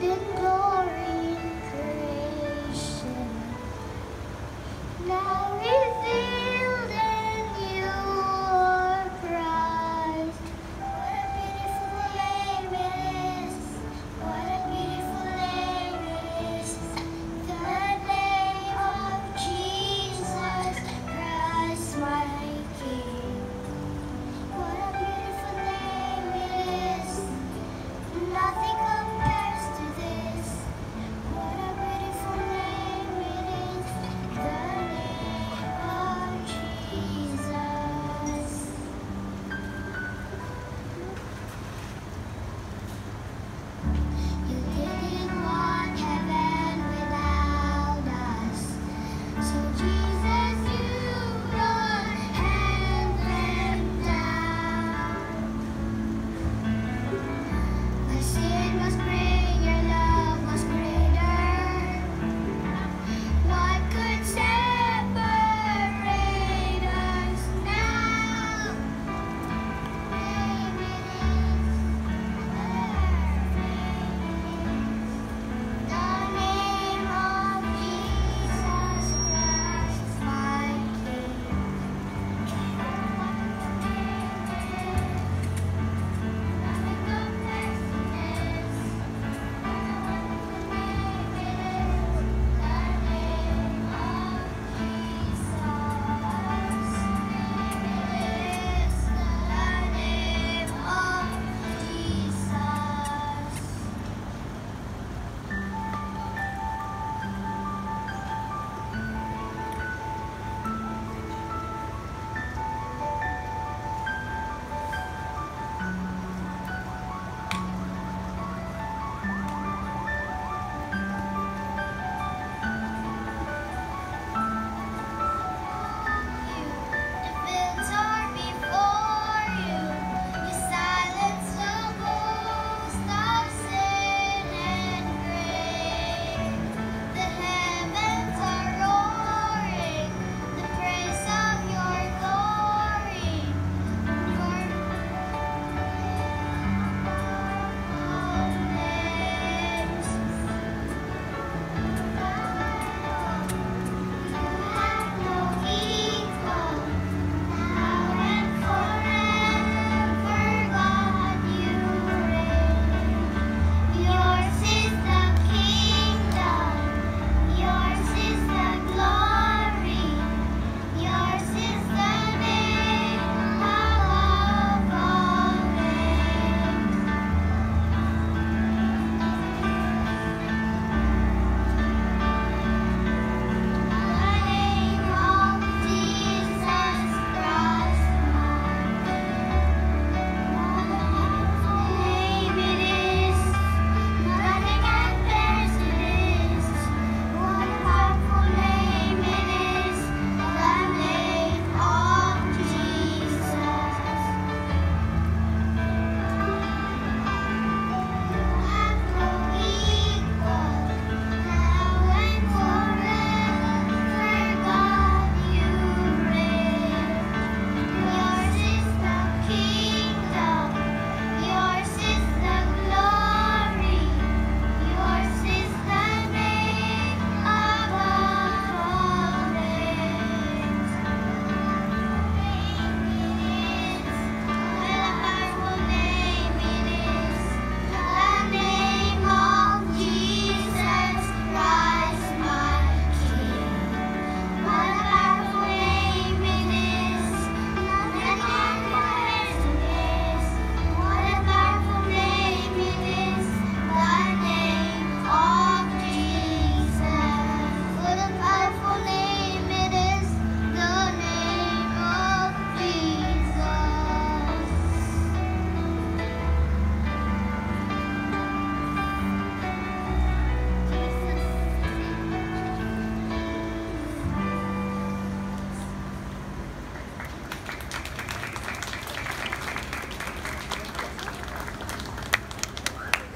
didn't go So Jesus.